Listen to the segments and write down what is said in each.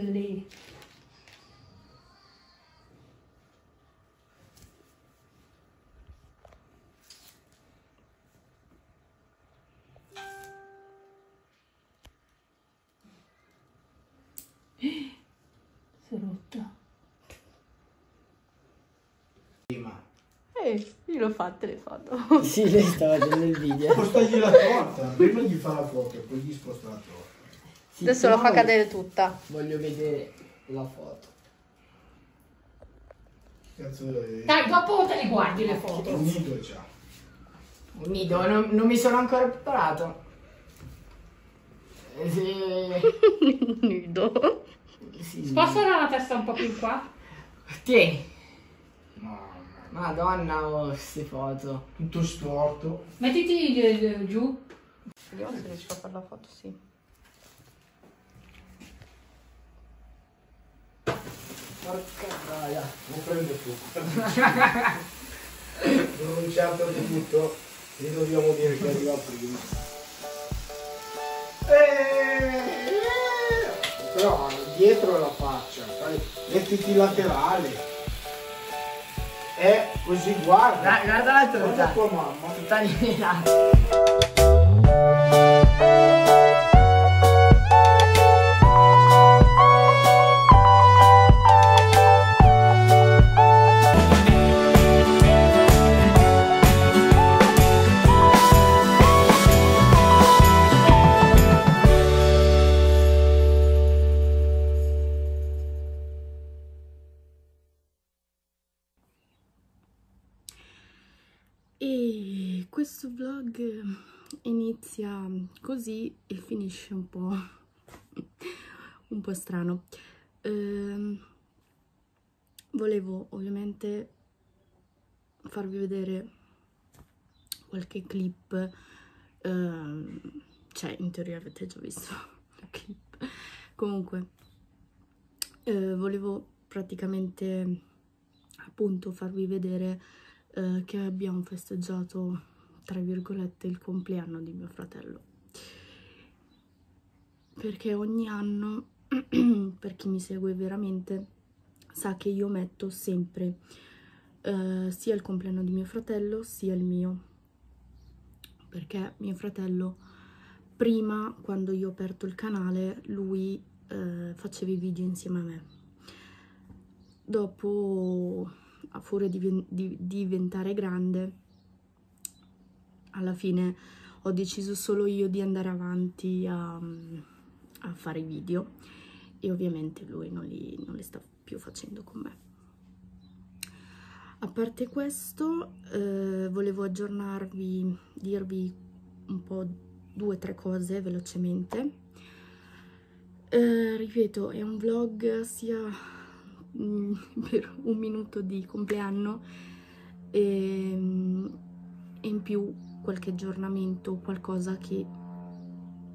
lì. Si è rotta. Prima. Eh, io l'ho fatte le foto. Sì, lei sta facendo il video. Spostagli la torta. Prima gli fa la foto, poi gli sposta la torta. Sì, Adesso la fa cadere tutta. Voglio vedere la foto. Cazzo è... Dai, dopo te le guardi le foto. Un nido c'ha. Un nido, non, non mi sono ancora preparato. Eh, Sì, Nido. sì. Spostala la testa un po' più qua. Tieni. Mamma. Madonna, oh, queste foto. Tutto storto. Mettiti eh, giù. Vediamo se riesco a fare la foto, sì. Porca troia. Non prende tu. Pronunciato di tutto. Gli dobbiamo dire che arriva prima. Eh, Però dietro la faccia, mettiti laterale. Eh, così guarda. Guarda, guarda la Guarda tua mamma. Tutta questo vlog inizia così e finisce un po', un po' strano. Ehm, volevo ovviamente farvi vedere qualche clip, ehm, cioè in teoria avete già visto la clip. Comunque, eh, volevo praticamente appunto farvi vedere eh, che abbiamo festeggiato, tra virgolette, il compleanno di mio fratello. Perché ogni anno, per chi mi segue veramente, sa che io metto sempre eh, sia il compleanno di mio fratello sia il mio. Perché mio fratello, prima, quando io ho aperto il canale, lui eh, faceva i video insieme a me. Dopo a furia di, di, diventare grande, alla fine ho deciso solo io di andare avanti a, a fare i video e ovviamente lui non li, non li sta più facendo con me. A parte questo, eh, volevo aggiornarvi, dirvi un po' due o tre cose velocemente. Eh, ripeto, è un vlog sia mm, per un minuto di compleanno e, e in più qualche aggiornamento, qualcosa che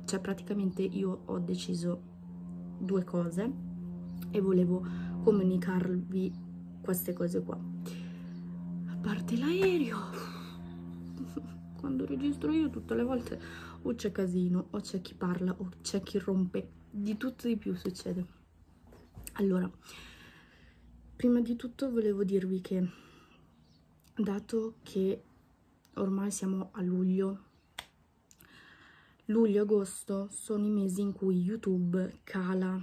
cioè praticamente io ho deciso due cose e volevo comunicarvi queste cose qua. A parte l'aereo, quando registro io tutte le volte o c'è casino o c'è chi parla o c'è chi rompe, di tutto di più succede. Allora, prima di tutto volevo dirvi che dato che ormai siamo a luglio. Luglio-agosto sono i mesi in cui YouTube cala,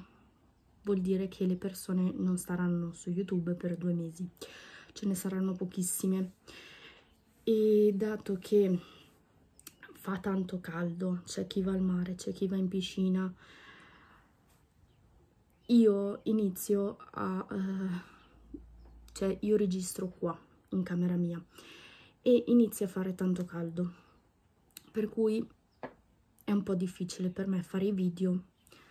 vuol dire che le persone non staranno su YouTube per due mesi, ce ne saranno pochissime. E dato che fa tanto caldo, c'è chi va al mare, c'è chi va in piscina, io inizio a... Uh, cioè io registro qua, in camera mia, e inizia a fare tanto caldo, per cui è un po' difficile per me fare i video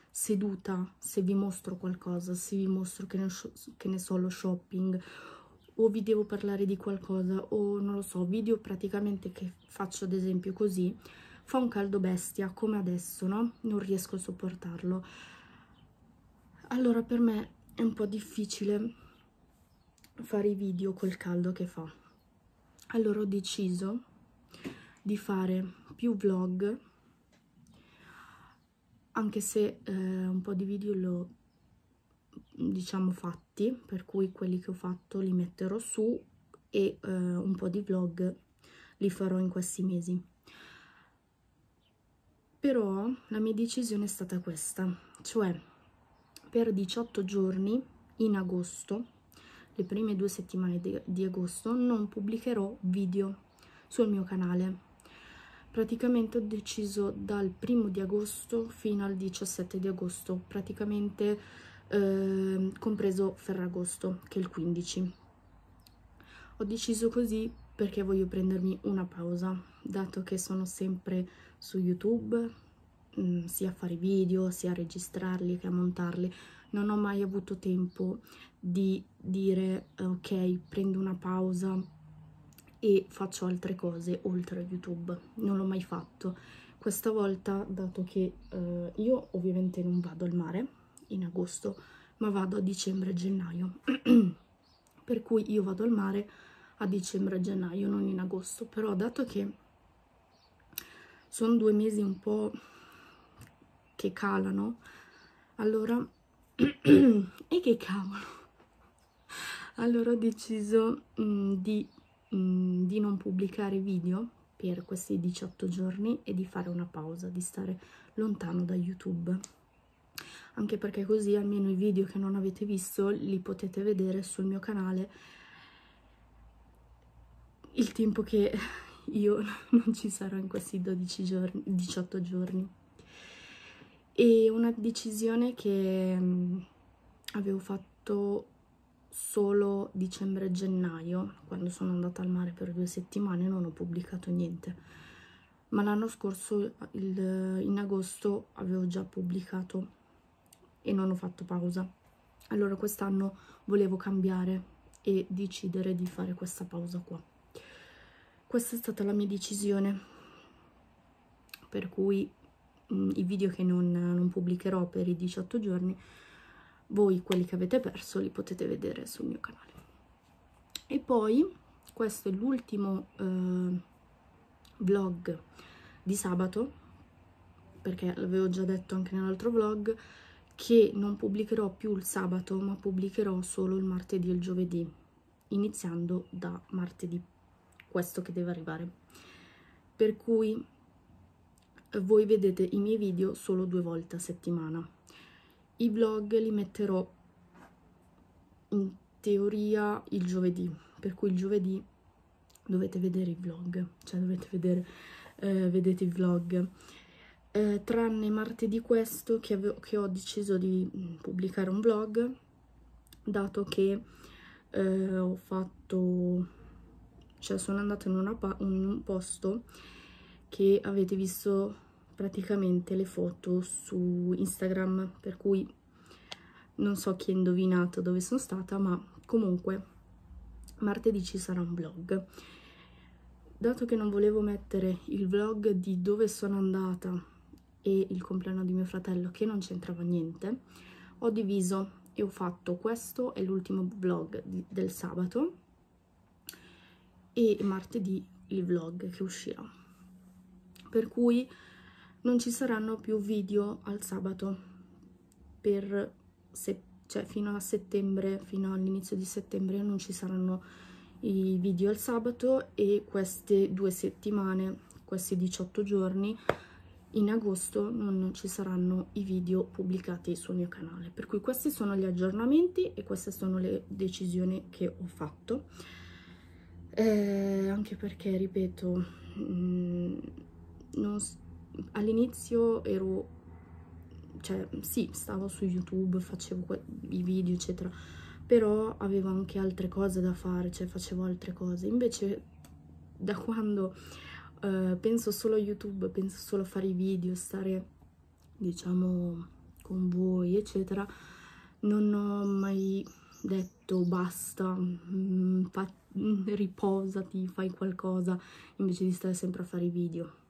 seduta se vi mostro qualcosa, se vi mostro che ne, che ne so lo shopping o vi devo parlare di qualcosa o non lo so, video praticamente che faccio ad esempio così, fa un caldo bestia come adesso, no? Non riesco a sopportarlo. Allora per me è un po' difficile fare i video col caldo che fa. Allora ho deciso di fare più vlog anche se eh, un po' di video lo, diciamo fatti, per cui quelli che ho fatto li metterò su e eh, un po' di vlog li farò in questi mesi. Però la mia decisione è stata questa, cioè per 18 giorni in agosto, le prime due settimane di, di agosto, non pubblicherò video sul mio canale. Praticamente ho deciso dal primo di agosto fino al 17 di agosto, praticamente eh, compreso Ferragosto, che è il 15. Ho deciso così perché voglio prendermi una pausa, dato che sono sempre su YouTube, mh, mm, sia a fare video, sia a registrarli che a montarli. Non ho mai avuto tempo di dire ok, prendo una pausa e faccio altre cose oltre a YouTube. Non l'ho mai fatto. Questa volta, dato che eh, io ovviamente non vado al mare in agosto, ma vado a dicembre e gennaio. per cui io vado al mare a dicembre e gennaio, non in agosto. Però dato che sono due mesi un po' che calano, allora... e che cavolo! Allora ho deciso mh, mm, di, mh, mm, di non pubblicare video per questi 18 giorni e di fare una pausa, di stare lontano da YouTube. Anche perché così almeno i video che non avete visto li potete vedere sul mio canale il tempo che io non ci sarò in questi 12 giorni, 18 giorni. E una decisione che mm, avevo fatto solo dicembre e gennaio, quando sono andata al mare per due settimane, non ho pubblicato niente. Ma l'anno scorso, il, in agosto, avevo già pubblicato e non ho fatto pausa. Allora quest'anno volevo cambiare e decidere di fare questa pausa qua questa è stata la mia decisione per cui mh, mm, i video che non, non, pubblicherò per i 18 giorni voi quelli che avete perso li potete vedere sul mio canale e poi questo è l'ultimo eh, vlog di sabato perché l'avevo già detto anche nell'altro vlog che non pubblicherò più il sabato ma pubblicherò solo il martedì e il giovedì iniziando da martedì questo che deve arrivare. Per cui voi vedete i miei video solo due volte a settimana. I vlog li metterò in teoria il giovedì, per cui il giovedì dovete vedere i vlog, cioè dovete vedere, eh, vedete i vlog. Eh, tranne martedì questo che, avevo, che, ho deciso di mm, pubblicare un vlog, dato che eh, ho fatto cioè sono andata in, una, in un posto che avete visto praticamente le foto su Instagram, per cui non so chi ha indovinato dove sono stata, ma comunque martedì ci sarà un vlog. Dato che non volevo mettere il vlog di dove sono andata e il compleanno di mio fratello, che non c'entrava niente, ho diviso e ho fatto questo è l'ultimo vlog di, del sabato e martedì il vlog che uscirà. Per cui non ci saranno più video al sabato per se, cioè fino a settembre, fino all'inizio di settembre non ci saranno i video al sabato e queste due settimane, questi 18 giorni in agosto non ci saranno i video pubblicati sul mio canale. Per cui questi sono gli aggiornamenti e queste sono le decisioni che ho fatto. Eh, anche perché, ripeto, mm, all'inizio ero, cioè sì, stavo su YouTube, facevo i video, eccetera, però avevo anche altre cose da fare, cioè facevo altre cose. Invece, da quando eh, penso solo a YouTube, penso solo a fare i video, stare, diciamo, con voi, eccetera, non ho mai detto basta, mh, mm, fa, mh, mm, riposati, fai qualcosa invece di stare sempre a fare i video.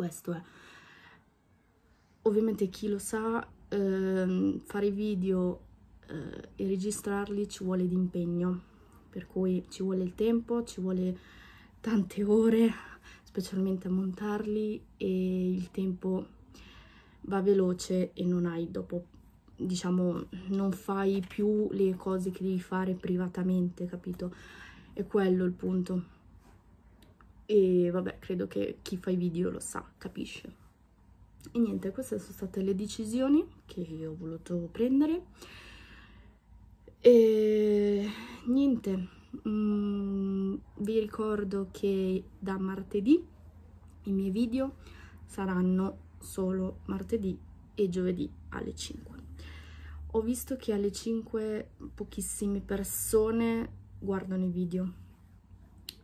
Questo è. Ovviamente chi lo sa, ehm, fare video eh, e registrarli ci vuole di impegno, per cui ci vuole il tempo, ci vuole tante ore, specialmente a montarli e il tempo va veloce e non hai dopo diciamo, non fai più le cose che devi fare privatamente, capito? È quello il punto. E vabbè, credo che chi fa i video lo sa, capisce. E niente, queste sono state le decisioni che ho voluto prendere. E niente, mm, vi ricordo che da martedì i miei video saranno solo martedì e giovedì alle 5. Ho visto che alle 5 pochissime persone guardano i video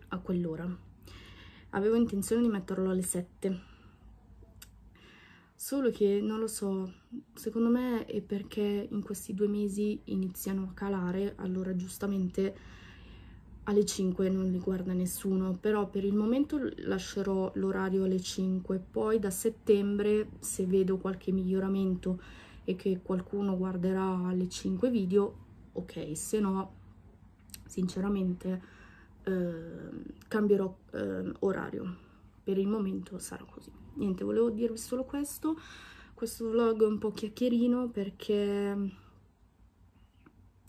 a quell'ora. Avevo intenzione di metterlo alle 7 Solo che non lo so, secondo me è perché in questi due mesi iniziano a calare, allora giustamente alle 5 non li guarda nessuno, però per il momento lascerò l'orario alle 5, poi da settembre se vedo qualche miglioramento e che qualcuno guarderà alle 5 video, ok, se no sinceramente eh, cambierò eh, orario, per il momento sarà così niente, volevo dirvi solo questo. Questo vlog è un po' chiacchierino perché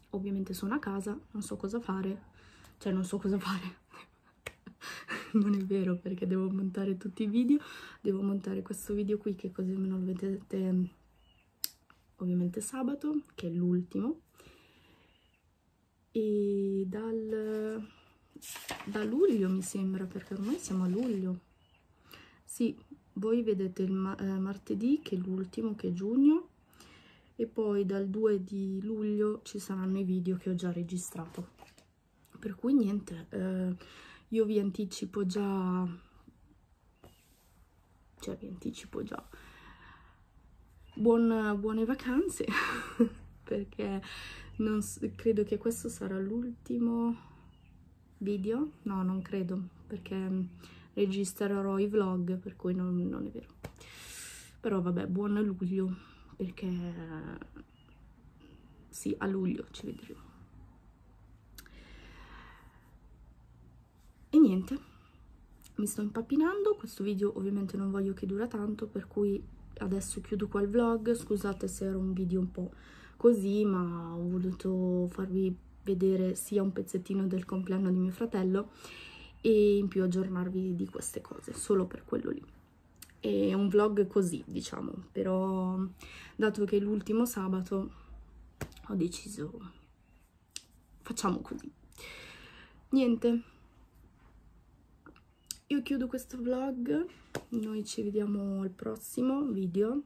ovviamente sono a casa, non so cosa fare, cioè non so cosa fare. non è vero perché devo montare tutti i video, devo montare questo video qui che così me lo vedete ovviamente sabato, che è l'ultimo. E dal, da luglio mi sembra, perché ormai siamo a luglio. Sì, voi vedete il ma eh, martedì che è l'ultimo che è giugno e poi dal 2 di luglio ci saranno i video che ho già registrato per cui niente eh, io vi anticipo già cioè vi anticipo già Buon, buone vacanze perché non, credo che questo sarà l'ultimo video no non credo perché registrerò i vlog, per cui non, non è vero. Però vabbè, buon luglio, perché sì, a luglio ci vedremo. E niente, mi sto impappinando, questo video ovviamente non voglio che dura tanto, per cui adesso chiudo qua il vlog, scusate se era un video un po' così, ma ho voluto farvi vedere sia un pezzettino del compleanno di mio fratello e in più aggiornarvi di queste cose, solo per quello lì. È un vlog così, diciamo, però dato che è l'ultimo sabato ho deciso facciamo così. Niente. Io chiudo questo vlog, noi ci vediamo al prossimo video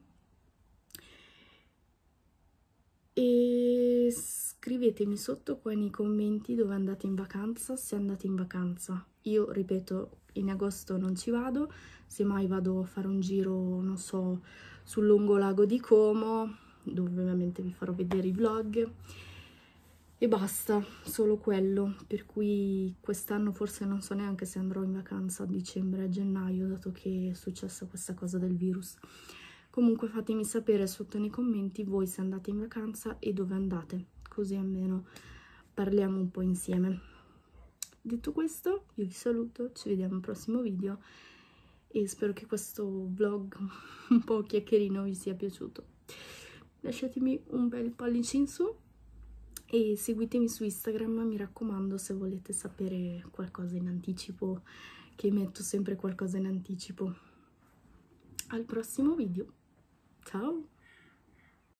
e scrivetemi sotto qua nei commenti dove andate in vacanza, se andate in vacanza. Io, ripeto, in agosto non ci vado, semmai vado a fare un giro, non so, sul lungo lago di Como, dove ovviamente vi farò vedere i vlog. E basta, solo quello, per cui quest'anno forse non so neanche se andrò in vacanza a dicembre, a gennaio, dato che è successa questa cosa del virus. Comunque fatemi sapere sotto nei commenti voi se andate in vacanza e dove andate, così almeno parliamo un po' insieme. Detto questo, io vi saluto, ci vediamo al prossimo video e spero che questo vlog un po' chiacchierino vi sia piaciuto. Lasciatemi un bel pollice in su e seguitemi su Instagram, mi raccomando, se volete sapere qualcosa in anticipo, che metto sempre qualcosa in anticipo. Al prossimo video! Ciao!